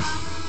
mama.